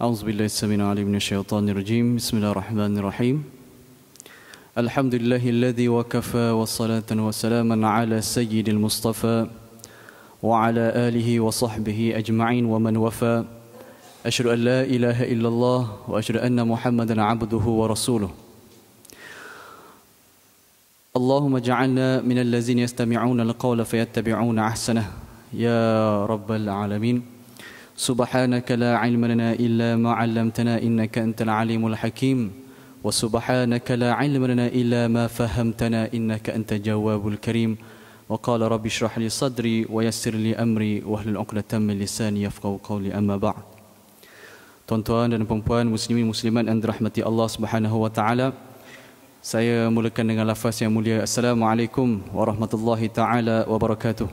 أعوذ بالله السميع العليم من الشيطان الرجيم. بسم الله الرحمن الرحيم. الحمد لله الذي وكفى والصلاة وسلاما على سيد المصطفى وعلى آله وصحبه أجمعين ومن وفى. أشهد أن لا إله إلا الله وأشهد أن محمدا عبده ورسوله. اللهم اجعلنا من الذين يستمعون القول فيتبعون أحسنه. يا رب العالمين. سبحانك لا علم لنا إلا ما علمتنا إنك أنت العليم الحكيم وسبحانك لا علم لنا إلا ما فهمتنا إنك أنت الجواب الكريم وقال رب اشرح لي صدري ويسر لي أمري واهلل عقدة من لساني يفقهوا قولي أما بعد Tuan-tuan dan puan-puan muslimin muslimat yang dirahmati Allah Subhanahu wa taala. Saya mulakan dengan lafaz yang mulia Assalamualaikum warahmatullahi taala wabarakatuh.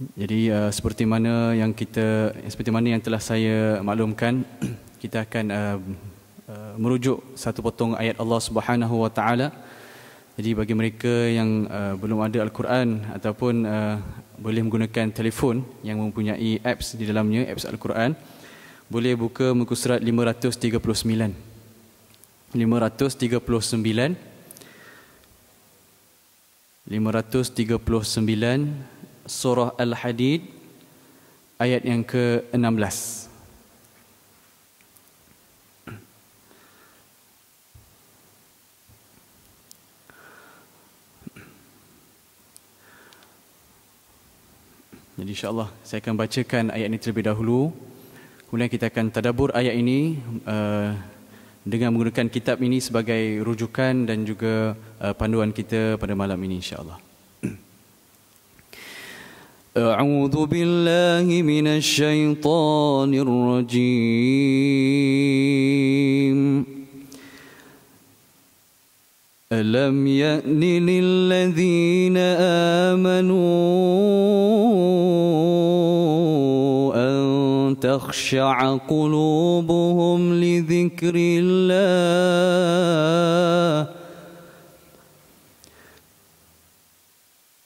Jadi uh, seperti mana yang kita seperti mana yang telah saya maklumkan kita akan uh, uh, merujuk satu potong ayat Allah Subhanahu wa taala. Jadi bagi mereka yang uh, belum ada al-Quran ataupun uh, boleh menggunakan telefon yang mempunyai apps di dalamnya, apps Al-Quran, boleh buka muka surat 539. 539 539 surah Al-Hadid ayat yang ke-16. Jadi insyaAllah saya akan bacakan ayat ini terlebih dahulu. Kemudian kita akan tadabur ayat ini uh, dengan menggunakan kitab ini sebagai rujukan dan juga uh, panduan kita pada malam ini insyaAllah. أعوذ بالله من الشيطان الرجيم. ألم يأن للذين آمنوا أن تخشع قلوبهم لذكر الله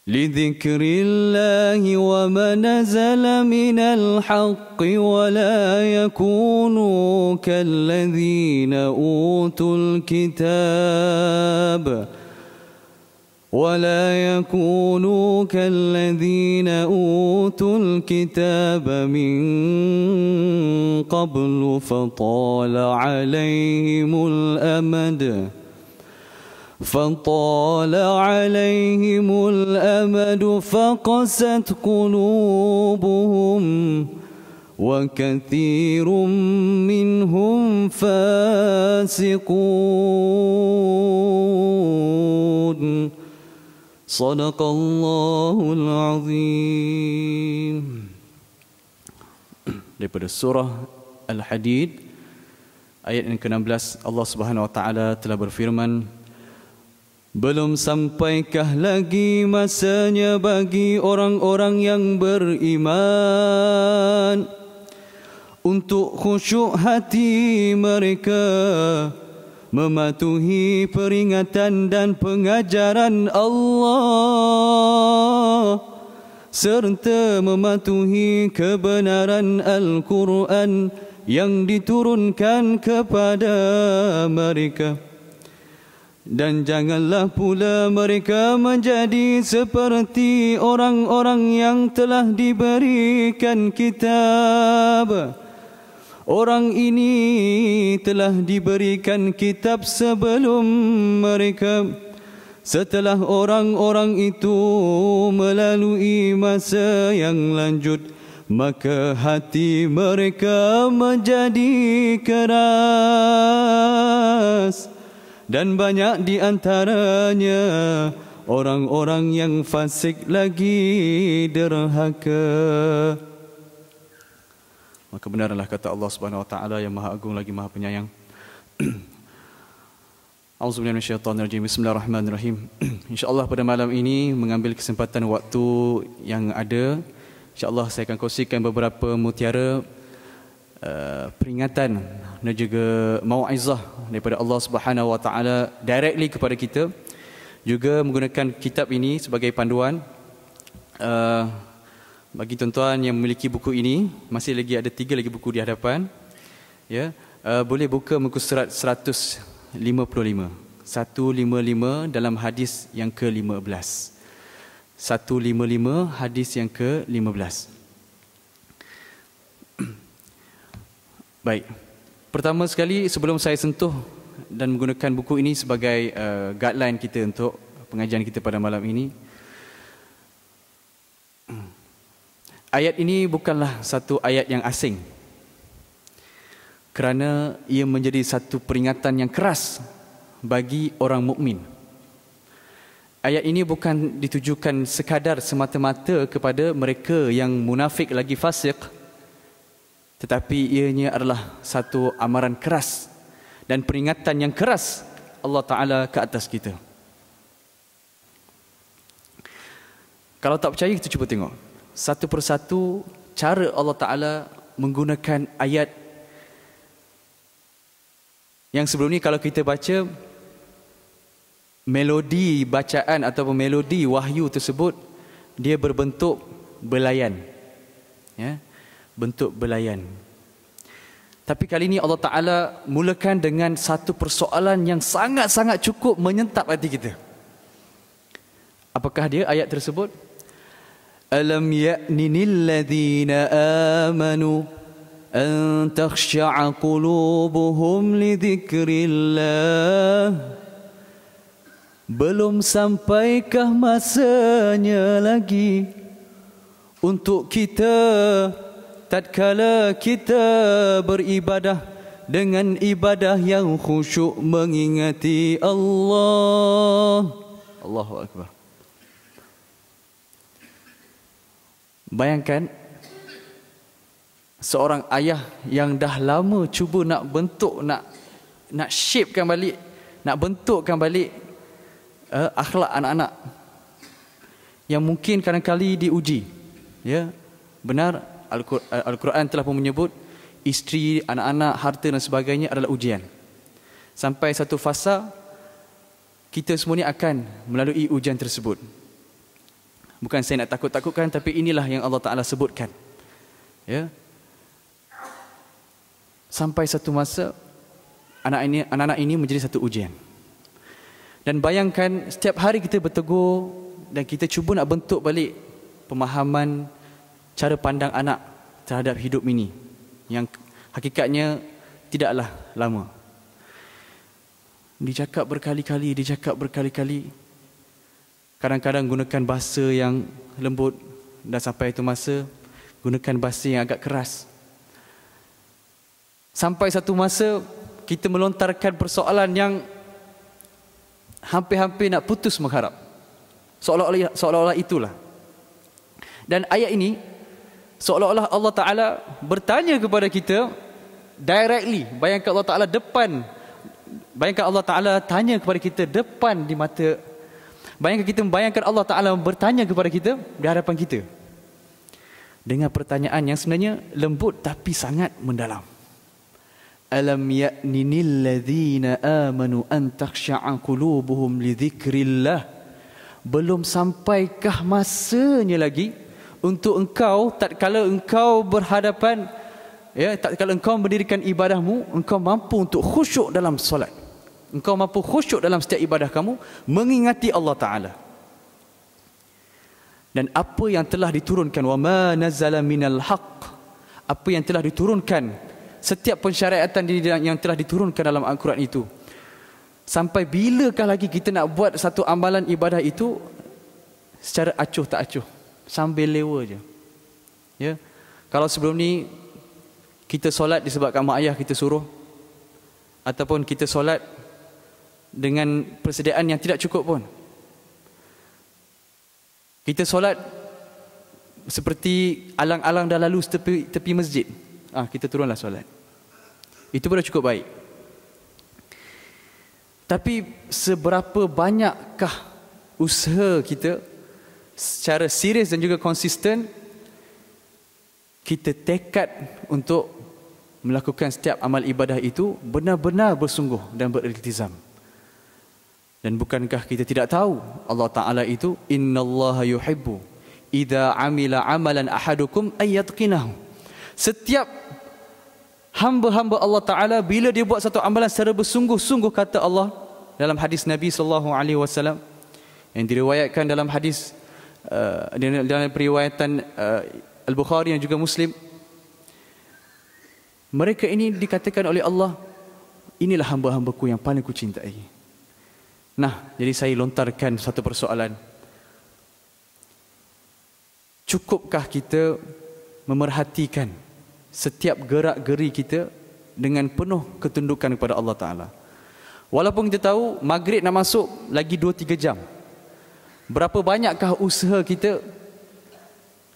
لذكر الله وما نزل من الحق ولا يكونوا كالذين أوتوا الكتاب ولا يكونوا كالذين أوتوا الكتاب من قبل فطال عليهم الأمد فطال عليهم الأمد فقست قلوبهم وكثير منهم فاسقون صدق الله العظيم daripada surah Al-Hadid ayat yang ke-16 Allah Subhanahu wa taala telah berfirman Belum sampaikah lagi masanya bagi orang-orang yang beriman. Untuk khusyuk hati mereka Mematuhi peringatan dan pengajaran Allah. Serta mematuhi kebenaran Al-Quran Yang diturunkan kepada mereka dan janganlah pula mereka menjadi seperti orang-orang yang telah diberikan kitab. Orang ini telah diberikan kitab sebelum mereka. Setelah orang-orang itu melalui masa yang lanjut, maka hati mereka menjadi keras dan banyak di antaranya orang-orang yang fasik lagi derhaka. Maka benarlah kata Allah Subhanahu wa taala yang Maha Agung lagi Maha Penyayang. Auzubillahi minasyaitonirrajim. Bismillahirrahmanirrahim. Insya-Allah pada malam ini mengambil kesempatan waktu yang ada, insya-Allah saya akan kongsikan beberapa mutiara uh, peringatan dan juga mauizah daripada Allah Subhanahu wa taala directly kepada kita. Juga menggunakan kitab ini sebagai panduan uh, bagi tuan-tuan yang memiliki buku ini, masih lagi ada tiga lagi buku di hadapan. Ya, uh, boleh buka muka surat 155. 155 dalam hadis yang ke-15. 155 hadis yang ke-15. Baik. Pertama sekali sebelum saya sentuh dan menggunakan buku ini sebagai uh, guideline kita untuk pengajian kita pada malam ini. Ayat ini bukanlah satu ayat yang asing. Kerana ia menjadi satu peringatan yang keras bagi orang mukmin. Ayat ini bukan ditujukan sekadar semata-mata kepada mereka yang munafik lagi fasik tetapi ianya adalah satu amaran keras dan peringatan yang keras Allah Taala ke atas kita. Kalau tak percaya kita cuba tengok. Satu persatu cara Allah Taala menggunakan ayat yang sebelum ni kalau kita baca melodi bacaan atau melodi wahyu tersebut dia berbentuk belayan. Ya bentuk belayan. Tapi kali ini Allah Taala mulakan dengan satu persoalan yang sangat-sangat cukup menyentap hati kita. Apakah dia ayat tersebut? Alam ya'ninil ladzina amanu an takhsha'a qulubuhum li dzikrillah belum sampaikah masanya lagi untuk kita tatkala kita beribadah dengan ibadah yang khusyuk mengingati Allah. Allahu akbar. Bayangkan seorang ayah yang dah lama cuba nak bentuk nak nak shapekan balik, nak bentukkan balik uh, akhlak anak-anak yang mungkin kadang-kali diuji ya benar al-Quran telah pun menyebut isteri anak-anak harta dan sebagainya adalah ujian. Sampai satu fasa kita semua ni akan melalui ujian tersebut. Bukan saya nak takut-takutkan tapi inilah yang Allah Taala sebutkan. Ya? Sampai satu masa anak ini anak-anak ini menjadi satu ujian. Dan bayangkan setiap hari kita bertegur dan kita cuba nak bentuk balik pemahaman cara pandang anak terhadap hidup ini yang hakikatnya tidaklah lama. Dicakap berkali-kali, dicakap berkali-kali. Kadang-kadang gunakan bahasa yang lembut dan sampai itu masa gunakan bahasa yang agak keras. Sampai satu masa kita melontarkan persoalan yang hampir-hampir nak putus mengharap. Seolah-olah seolah-olah itulah. Dan ayat ini seolah-olah Allah Taala bertanya kepada kita directly. Bayangkan Allah Taala depan bayangkan Allah Taala tanya kepada kita depan di mata Bayangkan kita membayangkan Allah Taala bertanya kepada kita di hadapan kita. Dengan pertanyaan yang sebenarnya lembut tapi sangat mendalam alam ya'ninil ladzina amanu an takhsha'a qulubuhum li dzikrillah belum sampaikah masanya lagi untuk engkau tatkala engkau berhadapan ya tatkala engkau mendirikan ibadahmu engkau mampu untuk khusyuk dalam solat engkau mampu khusyuk dalam setiap ibadah kamu mengingati Allah taala dan apa yang telah diturunkan wa ma nazala minal haqq apa yang telah diturunkan setiap pensyariatan yang telah diturunkan dalam Al-Quran itu. Sampai bilakah lagi kita nak buat satu amalan ibadah itu secara acuh tak acuh. Sambil lewa je. Ya. Kalau sebelum ni kita solat disebabkan mak ayah kita suruh ataupun kita solat dengan persediaan yang tidak cukup pun. Kita solat seperti alang-alang dah lalu tepi, tepi masjid. Ah, kita turunlah solat. Itu pun dah cukup baik. Tapi seberapa banyakkah usaha kita secara serius dan juga konsisten kita tekad untuk melakukan setiap amal ibadah itu benar-benar bersungguh dan beriltizam. Dan bukankah kita tidak tahu Allah Taala itu innallaha yuhibbu idza amila amalan ahadukum ayyatqinahu setiap hamba-hamba Allah taala bila dia buat satu amalan secara bersungguh-sungguh kata Allah dalam hadis Nabi sallallahu alaihi wasallam yang diriwayatkan dalam hadis uh, dalam periwayatan uh, Al-Bukhari dan juga Muslim mereka ini dikatakan oleh Allah inilah hamba-hambaku yang paling ku cintai nah jadi saya lontarkan satu persoalan cukupkah kita memerhatikan setiap gerak-geri kita dengan penuh ketundukan kepada Allah Taala. Walaupun kita tahu maghrib nak masuk lagi 2 3 jam. Berapa banyakkah usaha kita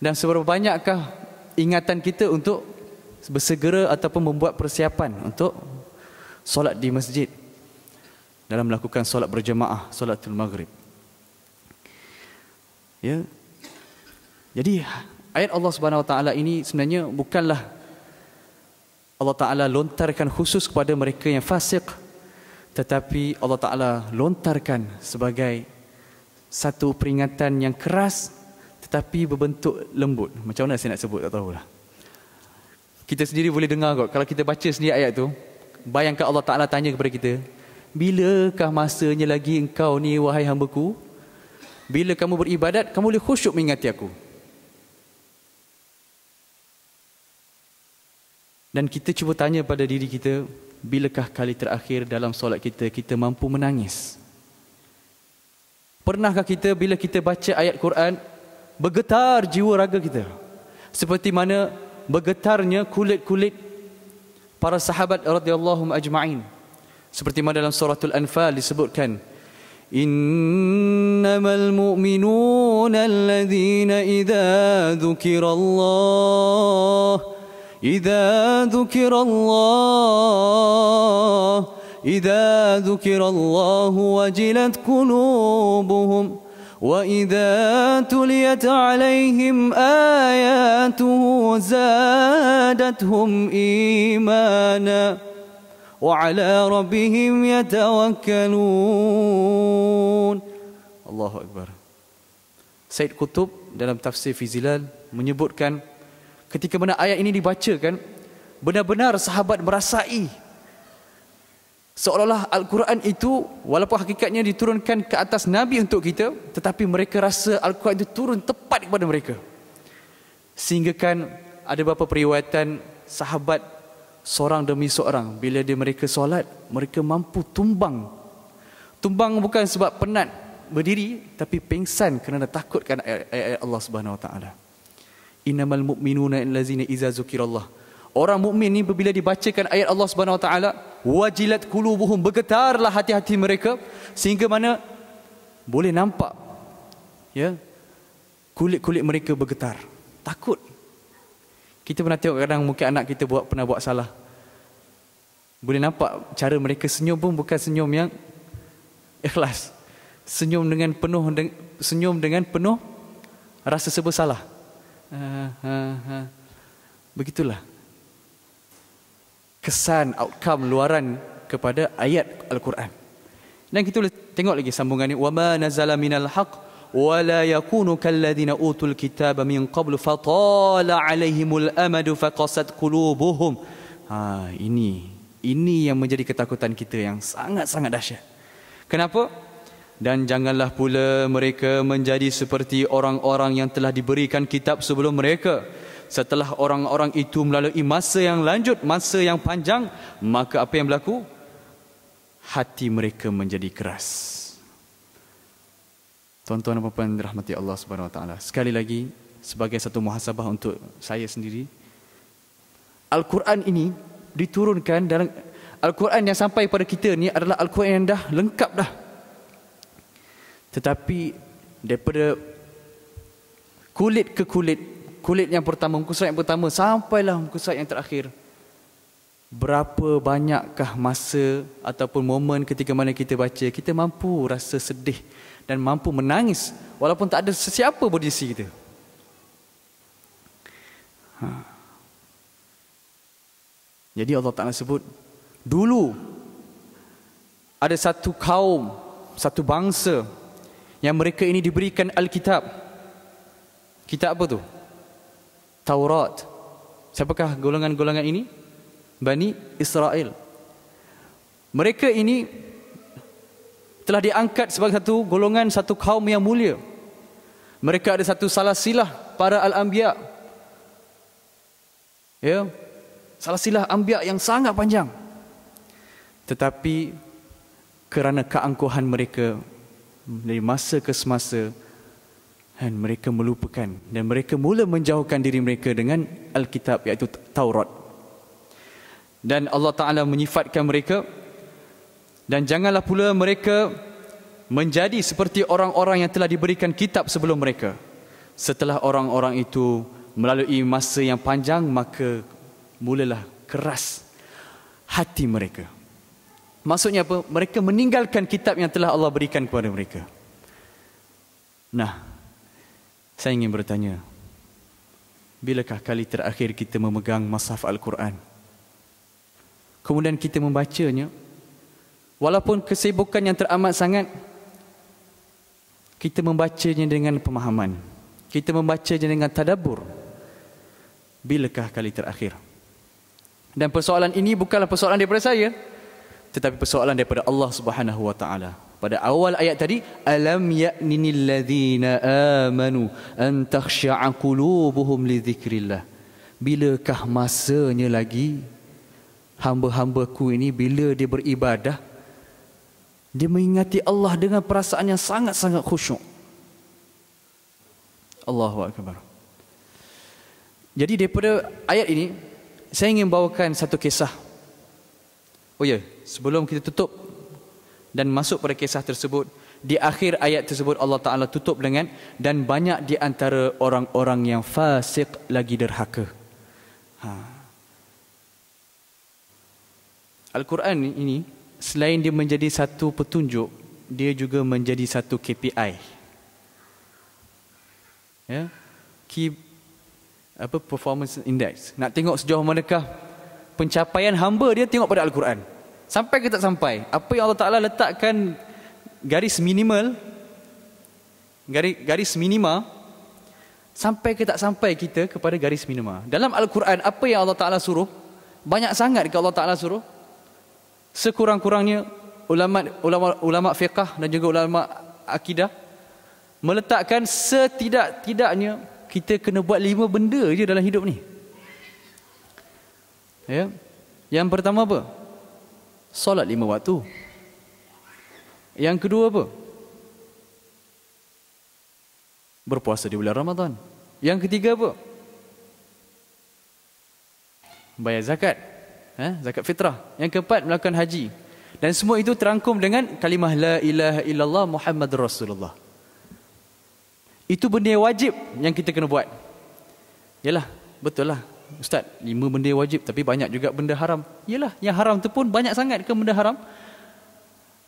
dan seberapa banyakkah ingatan kita untuk bersegera ataupun membuat persiapan untuk solat di masjid dalam melakukan solat berjemaah solatul maghrib. Ya, jadi ayat Allah Subhanahu Wa Taala ini sebenarnya bukanlah Allah Taala lontarkan khusus kepada mereka yang fasik tetapi Allah Taala lontarkan sebagai satu peringatan yang keras tetapi berbentuk lembut. Macam mana saya nak sebut tak tahulah. Kita sendiri boleh dengar kok kalau kita baca sendiri ayat tu bayangkan Allah Taala tanya kepada kita bilakah masanya lagi engkau ni wahai hamba-Ku bila kamu beribadat kamu boleh khusyuk mengingati aku Dan kita cuba tanya pada diri kita, bilakah kali terakhir dalam solat kita kita mampu menangis? Pernahkah kita bila kita baca ayat Quran bergetar jiwa raga kita? Seperti mana bergetarnya kulit-kulit para sahabat radhiyallahu ajma'in. Seperti mana dalam suratul Anfal disebutkan, Innamal mu'minuna alladhina idza dzukirallahu إذا ذكر الله إذا ذكر الله وجلت قلوبهم وإذا تليت عليهم آياته زادتهم إيمانا وعلى ربهم يتوكلون الله أكبر Said Qutub dalam tafsir Fizilal menyebutkan ketika mana ayat ini dibacakan benar-benar sahabat merasai seolah-olah al-Quran itu walaupun hakikatnya diturunkan ke atas nabi untuk kita tetapi mereka rasa al-Quran itu turun tepat kepada mereka. Sehingga kan ada beberapa periwayatan sahabat seorang demi seorang bila dia mereka solat mereka mampu tumbang. Tumbang bukan sebab penat berdiri tapi pengsan kerana takutkan ayat-ayat Allah Subhanahu Wa Taala. Innamal mu'minuna allazina idza zukirallah orang mukmin ni bila dibacakan ayat Allah Subhanahu wa taala wajilat qulubuhum bergetarlah hati-hati mereka sehingga mana boleh nampak ya kulit-kulit mereka bergetar. Takut. Kita pernah tengok kadang mungkin anak kita buat pernah buat salah. Boleh nampak cara mereka senyum pun bukan senyum yang ikhlas. Senyum dengan penuh senyum dengan penuh rasa serba salah Ha, ha, ha. Begitulah kesan outcome luaran kepada ayat Al-Quran. Dan kita boleh tengok lagi sambungan ini. وَمَا نَزَلَ مِنَ الْحَقِّ وَلَا يَكُونُ كَالَّذِينَ أُوتُوا الْكِتَابَ مِنْ قَبْلُ فَطَالَ عَلَيْهِمُ الْأَمَدُ فَقَسَتْ قُلُوبُهُمْ ha, Ini Ini yang menjadi ketakutan kita yang sangat-sangat dahsyat. Kenapa? dan janganlah pula mereka menjadi seperti orang-orang yang telah diberikan kitab sebelum mereka setelah orang-orang itu melalui masa yang lanjut masa yang panjang maka apa yang berlaku? Hati mereka menjadi keras. Tuan-tuan dan puan dirahmati Allah Subhanahu wa taala sekali lagi sebagai satu muhasabah untuk saya sendiri Al-Quran ini diturunkan dalam Al-Quran yang sampai pada kita ni adalah Al-Quran yang dah lengkap dah. Tetapi daripada kulit ke kulit, kulit yang pertama, muka surat yang pertama sampailah muka surat yang terakhir. Berapa banyakkah masa ataupun momen ketika mana kita baca, kita mampu rasa sedih dan mampu menangis walaupun tak ada sesiapa berdisi kita. Ha. Jadi Allah Ta'ala sebut, dulu ada satu kaum, satu bangsa yang mereka ini diberikan Alkitab Kitab apa tu? Taurat. Siapakah golongan-golongan ini? Bani Israel. Mereka ini telah diangkat sebagai satu golongan, satu kaum yang mulia. Mereka ada satu salah silah para al-anbiya. Ya. Salah silah anbiya yang sangat panjang. Tetapi kerana keangkuhan mereka dari masa ke semasa dan mereka melupakan dan mereka mula menjauhkan diri mereka dengan Alkitab iaitu Taurat. Dan Allah Taala menyifatkan mereka dan janganlah pula mereka menjadi seperti orang-orang yang telah diberikan kitab sebelum mereka. Setelah orang-orang itu melalui masa yang panjang maka mulalah keras hati mereka. Maksudnya apa? Mereka meninggalkan kitab yang telah Allah berikan kepada mereka. Nah, saya ingin bertanya, bilakah kali terakhir kita memegang mashaf Al-Quran? Kemudian kita membacanya, walaupun kesibukan yang teramat sangat, kita membacanya dengan pemahaman. Kita membacanya dengan tadabur. Bilakah kali terakhir? Dan persoalan ini bukanlah persoalan daripada saya, tetapi persoalan daripada Allah Subhanahu wa taala pada awal ayat tadi alam ya'ninil ladzina amanu an takhsha'a qulubuhum li dzikrillah bilakah masanya lagi hamba-hambaku ini bila dia beribadah dia mengingati Allah dengan perasaan yang sangat-sangat khusyuk? Allahu akbar. Jadi daripada ayat ini saya ingin bawakan satu kisah. Oh ya sebelum kita tutup dan masuk pada kisah tersebut di akhir ayat tersebut Allah Taala tutup dengan dan banyak di antara orang-orang yang fasik lagi derhaka. Ha. Al-Quran ini selain dia menjadi satu petunjuk, dia juga menjadi satu KPI. Ya. Key apa performance index. Nak tengok sejauh manakah pencapaian hamba dia tengok pada Al-Quran. Sampai ke tak sampai? Apa yang Allah Ta'ala letakkan garis minimal, garis, garis minima, sampai ke tak sampai kita kepada garis minima. Dalam Al-Quran, apa yang Allah Ta'ala suruh? Banyak sangat ke Allah Ta'ala suruh? Sekurang-kurangnya, ulama ulama ulama fiqah dan juga ulama akidah meletakkan setidak-tidaknya kita kena buat lima benda je dalam hidup ni. Ya. Yang pertama apa? Solat lima waktu. Yang kedua apa? Berpuasa di bulan Ramadan. Yang ketiga apa? Bayar zakat. Eh? Zakat fitrah. Yang keempat melakukan haji. Dan semua itu terangkum dengan kalimah La ilaha illallah Muhammad Rasulullah. Itu benda yang wajib yang kita kena buat. Yalah, betul lah. Ustaz, lima benda wajib tapi banyak juga benda haram. Yalah, yang haram tu pun banyak sangat ke benda haram?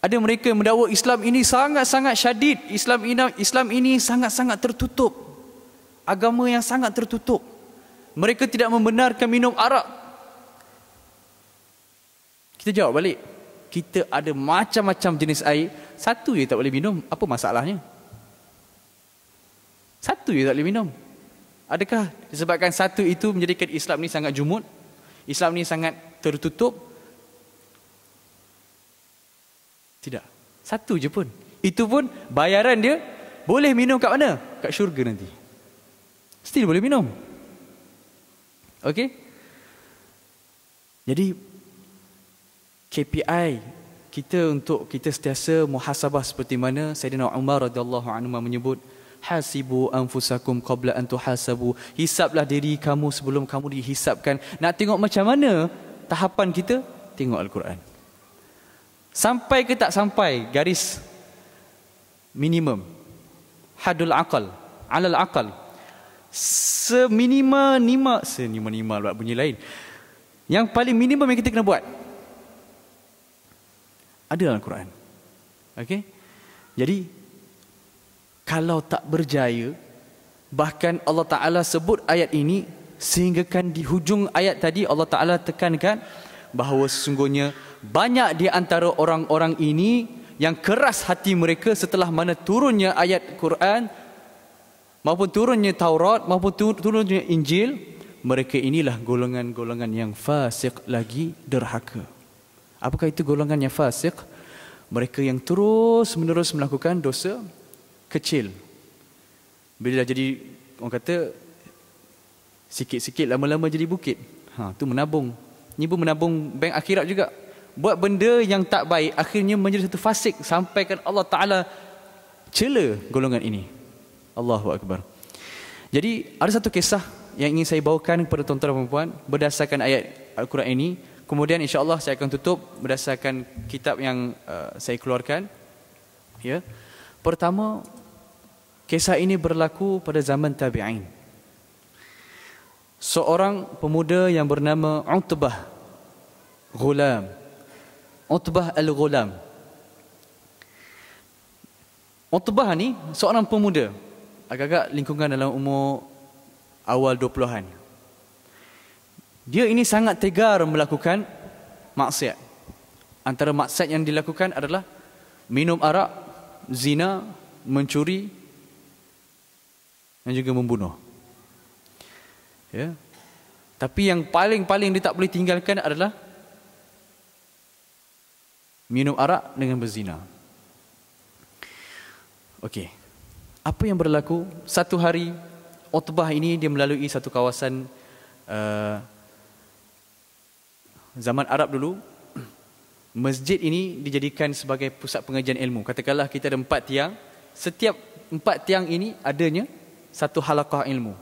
Ada mereka yang mendakwa Islam ini sangat-sangat syadid. Islam ini Islam ini sangat-sangat tertutup. Agama yang sangat tertutup. Mereka tidak membenarkan minum arak. Kita jawab balik. Kita ada macam-macam jenis air. Satu je tak boleh minum. Apa masalahnya? Satu je tak boleh minum. Adakah disebabkan satu itu menjadikan Islam ni sangat jumud? Islam ni sangat tertutup? Tidak. Satu je pun. Itu pun bayaran dia boleh minum kat mana? Kat syurga nanti. Still boleh minum. Okey? Jadi KPI kita untuk kita sentiasa muhasabah seperti mana Sayyidina Umar radhiyallahu anhu menyebut hasibu anfusakum qabla an tuhasabu. Hisablah diri kamu sebelum kamu dihisapkan. Nak tengok macam mana tahapan kita? Tengok al-Quran. Sampai ke tak sampai garis minimum. Hadul aqal alal aqal. Seminima nima seminima nima buat bunyi lain. Yang paling minimum yang kita kena buat. Ada dalam Al-Quran. Okey? Jadi kalau tak berjaya bahkan Allah Taala sebut ayat ini sehinggakan di hujung ayat tadi Allah Taala tekankan bahawa sesungguhnya banyak di antara orang-orang ini yang keras hati mereka setelah mana turunnya ayat Quran maupun turunnya Taurat maupun turunnya Injil mereka inilah golongan-golongan yang fasik lagi derhaka. Apakah itu golongan yang fasik mereka yang terus menerus melakukan dosa kecil bila dah jadi orang kata sikit-sikit lama-lama jadi bukit ha tu menabung ni pun menabung bank akhirat juga buat benda yang tak baik akhirnya menjadi satu fasik sampaikan Allah taala cela golongan ini Allahu akbar jadi ada satu kisah yang ingin saya bawakan kepada tuan-tuan dan puan berdasarkan ayat Al-Quran ini. Kemudian insya-Allah saya akan tutup berdasarkan kitab yang uh, saya keluarkan. Ya. Pertama, kisah ini berlaku pada zaman tabi'in. Seorang pemuda yang bernama Utbah Ghulam. Utbah Al-Ghulam. Utbah ni seorang pemuda agak-agak lingkungan dalam umur awal 20-an. Dia ini sangat tegar melakukan maksiat. Antara maksiat yang dilakukan adalah minum arak, zina, mencuri dan juga membunuh. Ya. Tapi yang paling-paling dia tak boleh tinggalkan adalah minum arak dengan berzina. Okey. Apa yang berlaku? Satu hari Utbah ini dia melalui satu kawasan uh, zaman Arab dulu. Masjid ini dijadikan sebagai pusat pengajian ilmu. Katakanlah kita ada empat tiang. Setiap empat tiang ini adanya satu halakah ilmu.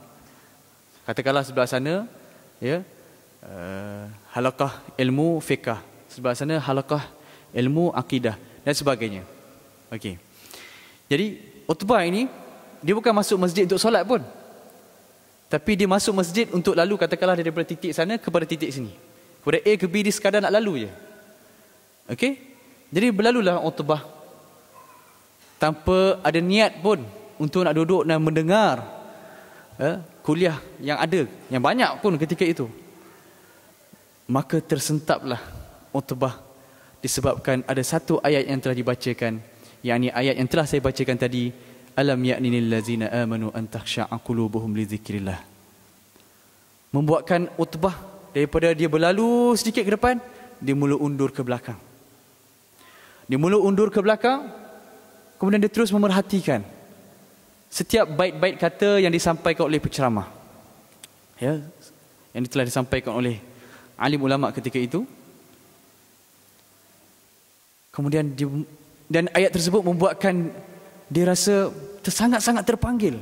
Katakanlah sebelah sana, ya, uh, halakah ilmu fiqah. Sebelah sana halakah ilmu akidah dan sebagainya. Okey. Jadi Utbah ini dia bukan masuk masjid untuk solat pun. Tapi dia masuk masjid untuk lalu katakanlah daripada titik sana kepada titik sini. Kepada A ke B dia sekadar nak lalu je. Okey? Jadi berlalulah Utbah tanpa ada niat pun untuk nak duduk dan mendengar eh, kuliah yang ada, yang banyak pun ketika itu. Maka tersentaplah Utbah disebabkan ada satu ayat yang telah dibacakan yakni ayat yang telah saya bacakan tadi alam ya'ninil ladzina amanu an takhsha'a qulubuhum li dzikrillah membuatkan utbah daripada dia berlalu sedikit ke depan dia mula undur ke belakang. Dia mula undur ke belakang kemudian dia terus memerhatikan setiap bait-bait kata yang disampaikan oleh penceramah ya yang telah disampaikan oleh alim ulama ketika itu kemudian dia dan ayat tersebut membuatkan dia rasa sangat-sangat terpanggil.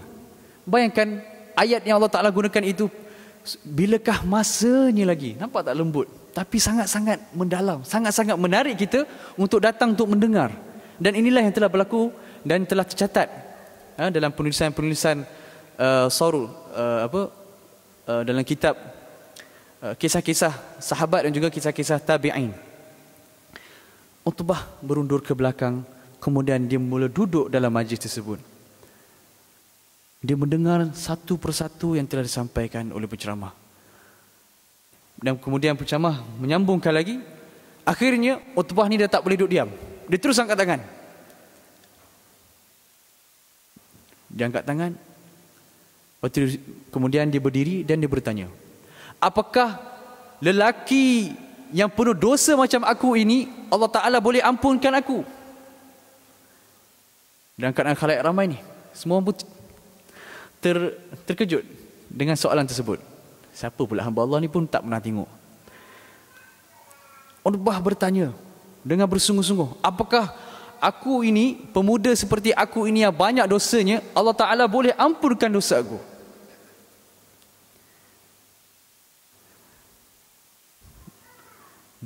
Bayangkan ayat yang Allah Ta'ala gunakan itu, bilakah masanya lagi? Nampak tak lembut? Tapi sangat-sangat mendalam, sangat-sangat menarik kita untuk datang untuk mendengar. Dan inilah yang telah berlaku dan telah tercatat ha, dalam penulisan-penulisan uh, Saurul, uh, apa, uh, dalam kitab uh, kisah-kisah sahabat dan juga kisah-kisah tabi'in. Utbah berundur ke belakang kemudian dia mula duduk dalam majlis tersebut. Dia mendengar satu persatu yang telah disampaikan oleh penceramah. Dan kemudian penceramah menyambungkan lagi akhirnya Utbah ni dah tak boleh duduk diam. Dia terus angkat tangan dia angkat tangan kemudian dia berdiri dan dia bertanya apakah lelaki yang penuh dosa macam aku ini Allah Ta'ala boleh ampunkan aku? Dan keadaan khalayak ramai ni. Semua pun ter, terkejut dengan soalan tersebut. Siapa pula hamba Allah ni pun tak pernah tengok. Utbah bertanya dengan bersungguh-sungguh apakah aku ini pemuda seperti aku ini yang banyak dosanya Allah Ta'ala boleh ampunkan dosa aku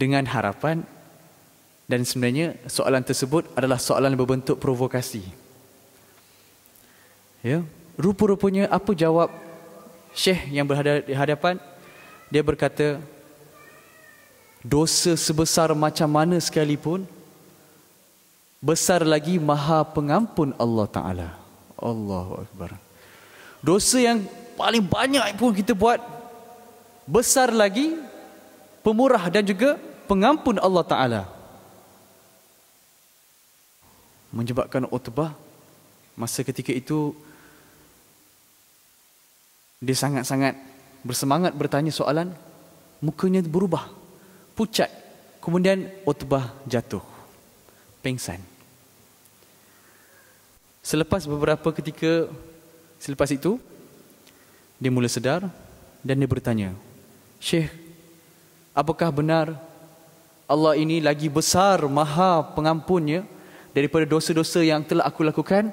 dengan harapan dan sebenarnya soalan tersebut adalah soalan berbentuk provokasi. Ya, rupa-rupanya apa jawab Syekh yang berada di hadapan? Dia berkata, dosa sebesar macam mana sekalipun besar lagi Maha Pengampun Allah Taala. Allahu Akbar. Dosa yang paling banyak pun kita buat besar lagi pemurah dan juga pengampun Allah Ta'ala menyebabkan Utbah masa ketika itu Dia sangat-sangat bersemangat bertanya soalan. Mukanya berubah. Pucat. Kemudian Utbah jatuh. Pengsan. Selepas beberapa ketika selepas itu, dia mula sedar dan dia bertanya, Syekh, apakah benar Allah ini lagi besar maha pengampunnya daripada dosa-dosa yang telah aku lakukan?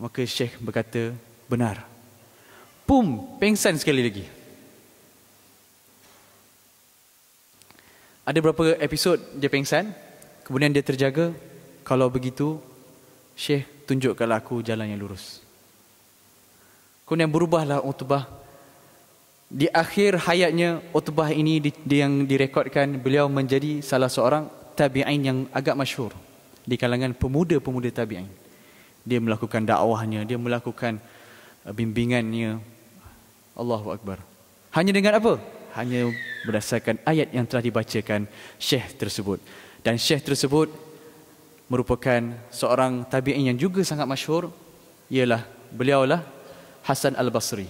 Maka Syekh berkata, benar. Pum, pengsan sekali lagi. Ada beberapa episod dia pengsan, kemudian dia terjaga. Kalau begitu, Syekh tunjukkanlah aku jalan yang lurus. Kemudian berubahlah Utbah. Di akhir hayatnya Utbah ini yang direkodkan beliau menjadi salah seorang tabi'in yang agak masyhur di kalangan pemuda-pemuda tabi'in. Dia melakukan dakwahnya, dia melakukan uh, bimbingannya. Allahu Akbar. Hanya dengan apa? Hanya berdasarkan ayat yang telah dibacakan Syekh tersebut. Dan Syekh tersebut merupakan seorang tabi'in yang juga sangat masyhur ialah beliaulah Hasan Al-Basri.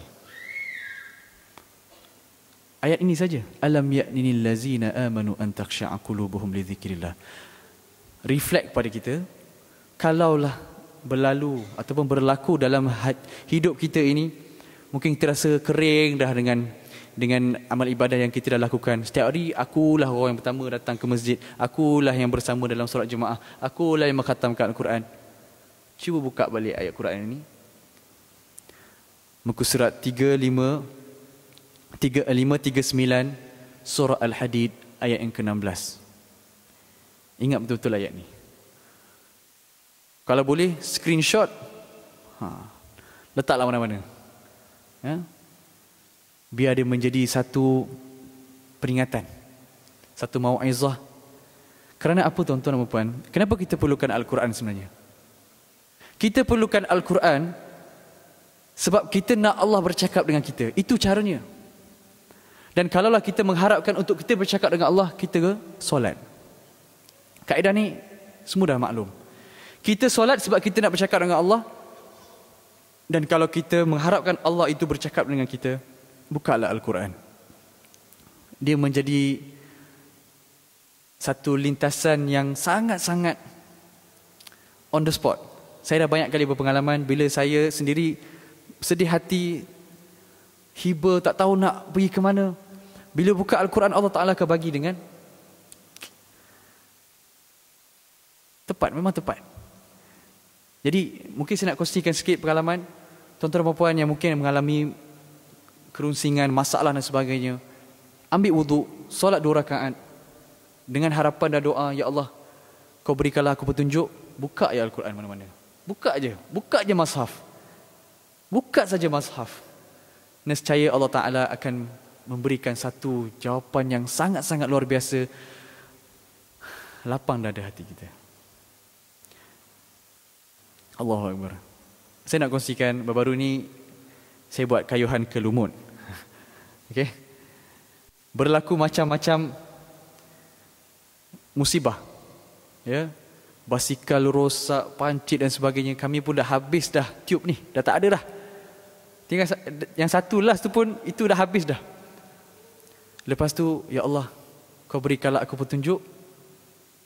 Ayat ini saja. Alam ya'nini allazina amanu an takhsha'a qulubuhum li dzikrillah. Reflect pada kita kalaulah berlalu ataupun berlaku dalam hidup kita ini mungkin kita rasa kering dah dengan dengan amal ibadah yang kita dah lakukan. Setiap hari akulah orang yang pertama datang ke masjid. Akulah yang bersama dalam solat jemaah. Akulah yang mengkhatamkan Al-Quran. Cuba buka balik ayat Quran ini muka surat 35 3539 surah Al-Hadid ayat yang ke-16. Ingat betul-betul ayat ni. Kalau boleh screenshot ha, letaklah mana-mana. Ya? Biar dia menjadi satu peringatan. Satu mau'izah. Kerana apa tuan-tuan dan puan? Kenapa kita perlukan Al-Quran sebenarnya? Kita perlukan Al-Quran sebab kita nak Allah bercakap dengan kita. Itu caranya. Dan kalaulah kita mengharapkan untuk kita bercakap dengan Allah, kita ke solat. Kaedah ni semua dah maklum. Kita solat sebab kita nak bercakap dengan Allah. Dan kalau kita mengharapkan Allah itu bercakap dengan kita, bukalah Al-Quran. Dia menjadi satu lintasan yang sangat-sangat on the spot. Saya dah banyak kali berpengalaman bila saya sendiri sedih hati, hiba tak tahu nak pergi ke mana. Bila buka Al-Quran Allah Ta'ala akan bagi dengan tepat, memang tepat. Jadi mungkin saya nak kongsikan sikit pengalaman tuan-tuan dan puan yang mungkin mengalami kerunsingan, masalah dan sebagainya. Ambil wuduk, solat dua rakaat dengan harapan dan doa, Ya Allah, kau berikanlah aku petunjuk, buka ya Al-Quran mana-mana. Buka aja, buka aja mashaf. Buka saja mazhaf. Nescaya Allah Ta'ala akan memberikan satu jawapan yang sangat-sangat luar biasa. Lapang dada hati kita. Allahu Akbar. Saya nak kongsikan baru-baru ni saya buat kayuhan ke lumut. Okey. Berlaku macam-macam musibah. Ya. Basikal rosak, pancit dan sebagainya. Kami pun dah habis dah tube ni. Dah tak ada dah. Tinggal yang satu last tu pun itu dah habis dah. Lepas tu, ya Allah, kau berikanlah aku petunjuk.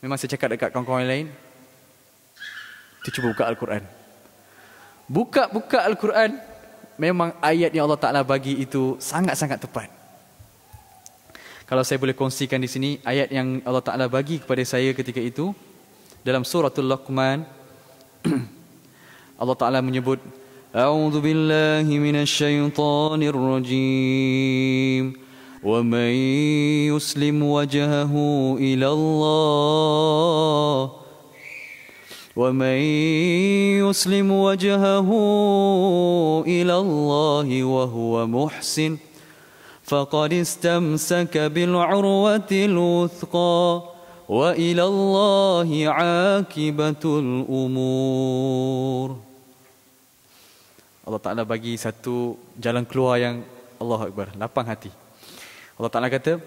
Memang saya cakap dekat kawan-kawan lain. Tu cuba buka Al-Quran. Buka-buka Al-Quran Memang ayat yang Allah Ta'ala bagi itu sangat-sangat tepat. Kalau saya boleh kongsikan di sini, ayat yang Allah Ta'ala bagi kepada saya ketika itu. Dalam suratul Luqman. Allah Ta'ala menyebut, أعوذ بالله من الشيطان الرجيم ومن يسلم وجهه إلى الله ومن يسلم وجهه إلى الله وهو محسن فقد استمسك بالعروة الوثقى وإلى الله عاقبة الأمور Allah Ta'ala bagi satu jalan keluar yang Allah Akbar, lapang hati. Allah Ta'ala kata,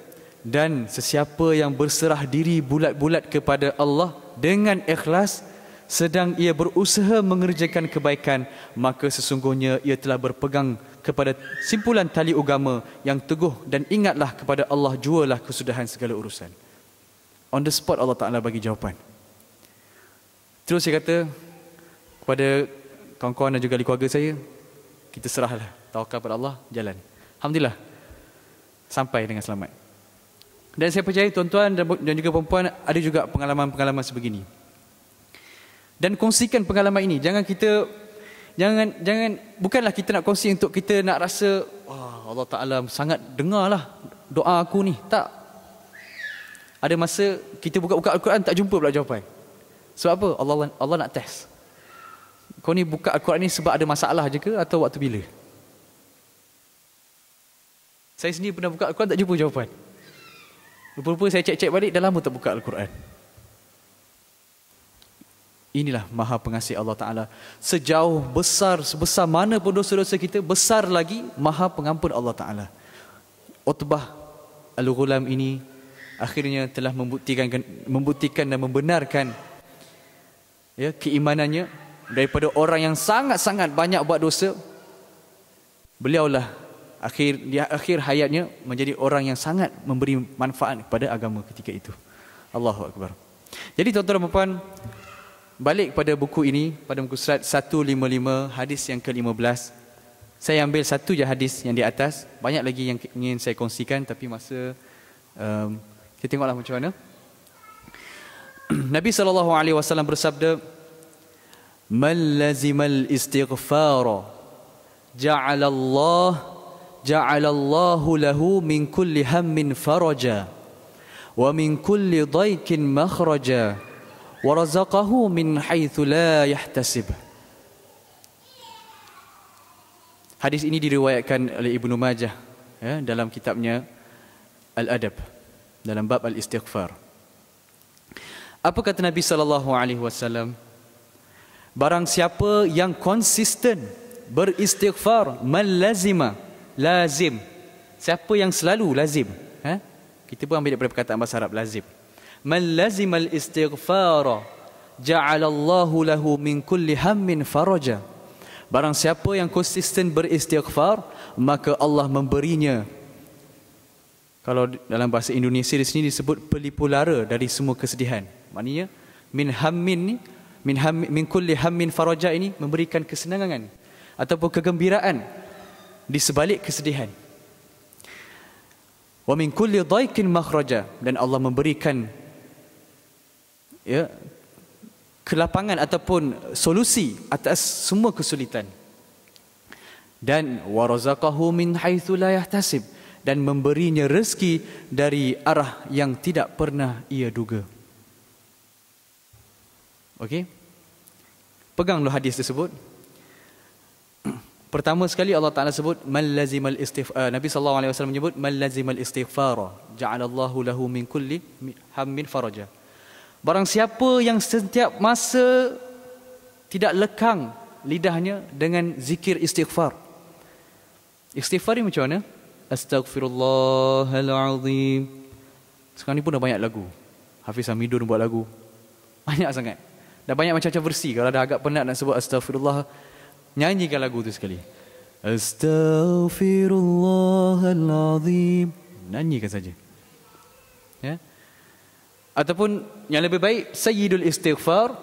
dan sesiapa yang berserah diri bulat-bulat kepada Allah dengan ikhlas, sedang ia berusaha mengerjakan kebaikan maka sesungguhnya ia telah berpegang kepada simpulan tali agama yang teguh dan ingatlah kepada Allah jualah kesudahan segala urusan. On the spot Allah Taala bagi jawapan. Terus saya kata kepada kawan-kawan dan juga ahli keluarga saya kita serahlah tawakal pada Allah jalan. Alhamdulillah sampai dengan selamat. Dan saya percaya tuan-tuan dan juga perempuan ada juga pengalaman-pengalaman sebegini dan kongsikan pengalaman ini. Jangan kita jangan jangan bukanlah kita nak kongsi untuk kita nak rasa wah Allah Taala sangat dengarlah doa aku ni. Tak. Ada masa kita buka-buka Al-Quran tak jumpa pula jawapan. Sebab apa? Allah Allah nak test. Kau ni buka Al-Quran ni sebab ada masalah je ke atau waktu bila? Saya sendiri pernah buka Al-Quran tak jumpa jawapan. Rupa-rupa saya cek-cek balik dah lama tak buka Al-Quran Inilah maha pengasih Allah Ta'ala. Sejauh besar, sebesar mana pun dosa-dosa kita, besar lagi maha pengampun Allah Ta'ala. Utbah Al-Ghulam ini akhirnya telah membuktikan, membuktikan dan membenarkan ya, keimanannya daripada orang yang sangat-sangat banyak buat dosa. Beliaulah akhir di akhir hayatnya menjadi orang yang sangat memberi manfaat kepada agama ketika itu. Allahu Akbar. Jadi tuan-tuan dan puan balik pada buku ini pada muka surat 155 hadis yang ke-15 saya ambil satu je hadis yang di atas. Banyak lagi yang ingin saya kongsikan tapi masa um, kita tengoklah macam mana. Nabi sallallahu alaihi wasallam bersabda man lazimal istighfar ja'ala Allah ja'ala Allah lahu min kulli hammin faraja wa min kulli dhaikin makhraja warazaqahu min haitsu la yahtasib. Hadis ini diriwayatkan oleh Ibnu Majah ya, dalam kitabnya Al-Adab dalam bab al-istighfar. Apa kata Nabi sallallahu alaihi wasallam? Barang siapa yang konsisten beristighfar, man lazima, lazim. Siapa yang selalu lazim, ha? Kita pun ambil daripada perkataan bahasa Arab lazim man lazima al-istighfara ja'ala Allahu lahu min kulli hammin faraja. Barang siapa yang konsisten beristighfar maka Allah memberinya. Kalau dalam bahasa Indonesia di sini disebut pelipu lara dari semua kesedihan. Maknanya min hammin ni min ham min kulli hammin faraja ini memberikan kesenangan ataupun kegembiraan di sebalik kesedihan. Wa min kulli dhaikin makhraja. Dan Allah memberikan ya kelapangan ataupun solusi atas semua kesulitan. Dan warazaqahu min haitsu la yahtasib dan memberinya rezeki dari arah yang tidak pernah ia duga. Okey peganglah hadis tersebut. Pertama sekali Allah Taala sebut man lazimal istighfar Nabi sallallahu alaihi wasallam menyebut man lazimal istighfara ja'alallahu lahu min kulli hammin faraja Barang siapa yang setiap masa tidak lekang lidahnya dengan zikir istighfar. Istighfar ni macam mana? Astaghfirullahalazim. Sekarang ni pun dah banyak lagu. Hafiz Hamidun buat lagu. Banyak sangat. Dah banyak macam-macam versi. Kalau dah agak penat nak sebut astaghfirullah, nyanyikan lagu tu sekali. Astaghfirullahalazim. Nyanyikan saja. Ya. Ataupun yang lebih baik sayyidul istighfar.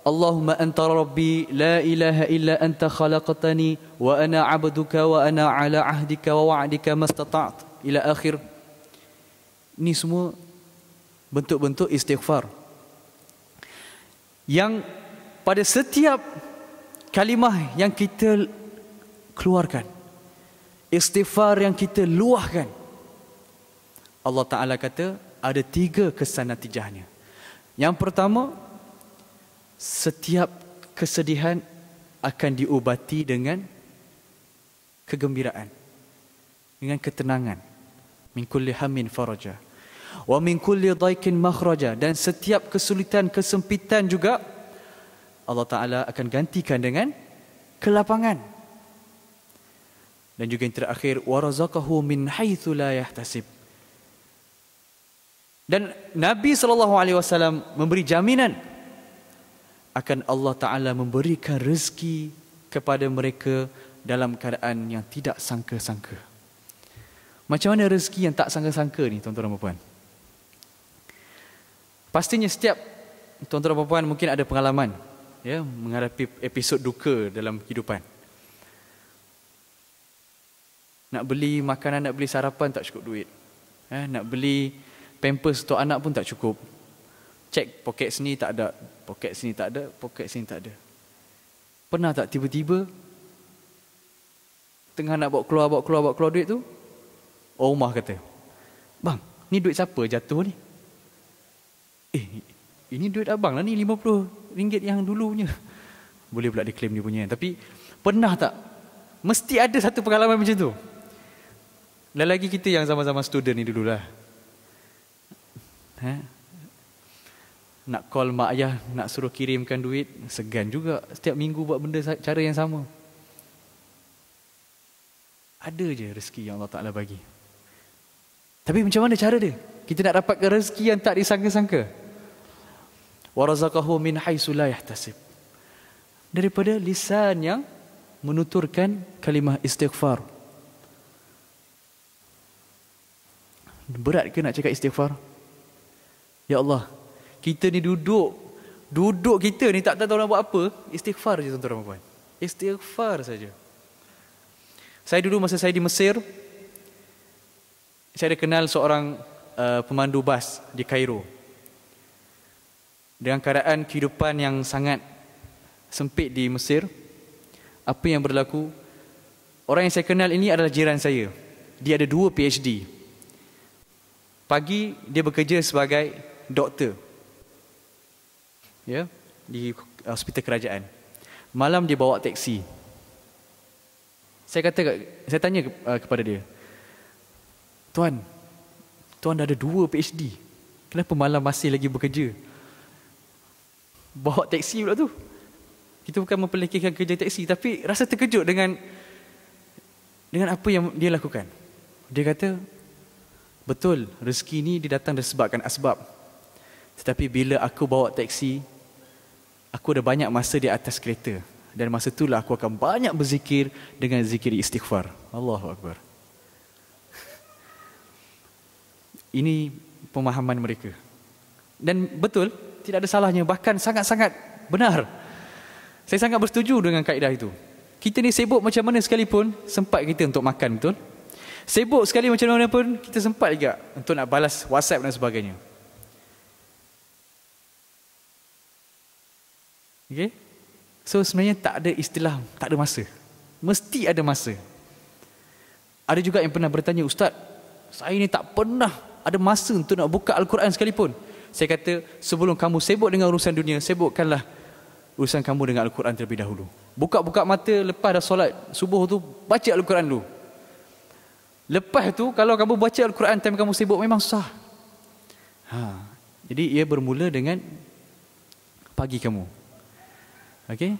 Allahumma anta rabbi la ilaha illa anta khalaqtani wa ana 'abduka wa ana 'ala 'ahdika wa wa'dika mastata'tu ila akhir. Ini semua bentuk-bentuk istighfar. Yang pada setiap kalimah yang kita keluarkan istighfar yang kita luahkan Allah Taala kata ada tiga kesan natijahnya. Yang pertama, setiap kesedihan akan diubati dengan kegembiraan. Dengan ketenangan. Min kulli hamin faraja. Wa min kulli daikin makhraja. Dan setiap kesulitan, kesempitan juga Allah Ta'ala akan gantikan dengan kelapangan. Dan juga yang terakhir, وَرَزَقَهُ مِنْ حَيْثُ لَا يَحْتَسِبُ dan Nabi sallallahu alaihi wasallam memberi jaminan akan Allah Ta'ala memberikan rezeki kepada mereka dalam keadaan yang tidak sangka-sangka. Macam mana rezeki yang tak sangka-sangka ni tuan-tuan dan puan? Pastinya setiap tuan-tuan dan puan mungkin ada pengalaman ya menghadapi episod duka dalam kehidupan. Nak beli makanan, nak beli sarapan tak cukup duit. Eh, nak beli pampers untuk anak pun tak cukup. Cek poket sini tak ada, poket sini tak ada, poket sini tak ada. Pernah tak tiba-tiba tengah nak bawa keluar, bawa keluar, bawa keluar duit tu? Rumah kata, bang, ni duit siapa jatuh ni? Eh, ini duit abang lah ni, RM50 yang dulunya. Boleh pula diklaim dia punya. Tapi, pernah tak? Mesti ada satu pengalaman macam tu. Lagi kita yang sama-sama student ni dululah. Ha? nak call mak ayah nak suruh kirimkan duit segan juga. Setiap minggu buat benda cara yang sama. Ada je rezeki yang Allah Ta'ala bagi. Tapi macam mana cara dia? Kita nak dapatkan rezeki yang tak disangka-sangka. Warazaqahu min haitsu la yahtasib. Daripada lisan yang menuturkan kalimah istighfar. Berat ke nak cakap istighfar ya Allah kita ni duduk duduk kita ni tak tahu nak buat apa. Istighfar je tuan-tuan dan puan. Istighfar saja. Saya dulu masa saya di Mesir saya ada kenal seorang uh, pemandu bas di Kairo. Dengan keadaan kehidupan yang sangat sempit di Mesir apa yang berlaku? Orang yang saya kenal ini adalah jiran saya. Dia ada dua PhD pagi dia bekerja sebagai doktor ya di hospital kerajaan. Malam dia bawa teksi. Saya kata saya tanya uh, kepada dia. Tuan, tuan dah ada dua PhD. Kenapa malam masih lagi bekerja? Bawa teksi pula tu. Kita bukan memperlekehkan kerja teksi tapi rasa terkejut dengan dengan apa yang dia lakukan. Dia kata, betul rezeki ni dia datang disebabkan asbab. Tetapi bila aku bawa teksi, aku ada banyak masa di atas kereta dan masa itulah aku akan banyak berzikir dengan zikir istighfar. Allahu akbar. Ini pemahaman mereka. Dan betul, tidak ada salahnya bahkan sangat-sangat benar. Saya sangat bersetuju dengan kaedah itu. Kita ni sibuk macam mana sekalipun sempat kita untuk makan betul? Sibuk sekali macam mana pun kita sempat juga untuk nak balas WhatsApp dan sebagainya. Okay? So sebenarnya tak ada istilah, tak ada masa. Mesti ada masa. Ada juga yang pernah bertanya, Ustaz, saya ni tak pernah ada masa untuk nak buka Al-Quran sekalipun. Saya kata, sebelum kamu sibuk dengan urusan dunia, sibukkanlah urusan kamu dengan Al-Quran terlebih dahulu. Buka-buka mata lepas dah solat subuh tu, baca Al-Quran dulu. Lepas tu, kalau kamu baca Al-Quran time kamu sibuk, memang sah. Ha. Jadi, ia bermula dengan pagi kamu. Okey.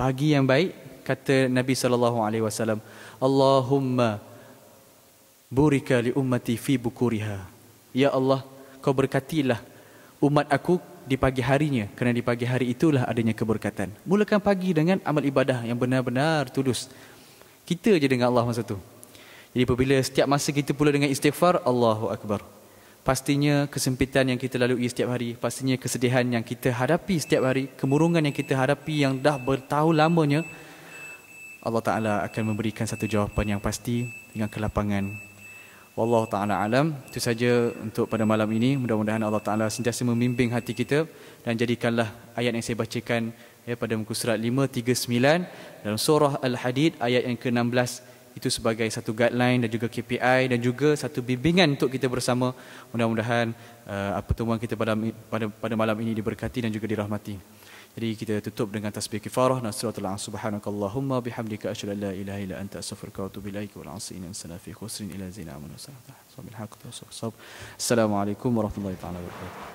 Pagi yang baik kata Nabi sallallahu alaihi wasallam, Allahumma burika li ummati fi bukuriha. Ya Allah, kau berkatilah umat aku di pagi harinya kerana di pagi hari itulah adanya keberkatan. Mulakan pagi dengan amal ibadah yang benar-benar tulus. Kita je dengan Allah masa tu. Jadi apabila setiap masa kita pula dengan istighfar, Allahu akbar pastinya kesempitan yang kita lalui setiap hari, pastinya kesedihan yang kita hadapi setiap hari, kemurungan yang kita hadapi yang dah bertahun lamanya, Allah Ta'ala akan memberikan satu jawapan yang pasti dengan kelapangan. Wallahu Ta'ala alam. Itu saja untuk pada malam ini. Mudah-mudahan Allah Ta'ala sentiasa membimbing hati kita dan jadikanlah ayat yang saya bacakan ya, pada muka surat 539 dalam surah Al-Hadid ayat yang ke-16 itu sebagai satu guideline dan juga KPI dan juga satu bimbingan untuk kita bersama mudah-mudahan uh, pertemuan kita pada pada pada malam ini diberkati dan juga dirahmati. Jadi kita tutup dengan tasbih kifarah nasratul an subhanakallahumma bihamdika asyhadu an la ilaha illa anta astaghfiruka wa atubu ilaik wa al-asina salafi khusrin ila zina amanu sallallahu alaihi. Assalamualaikum warahmatullahi wabarakatuh.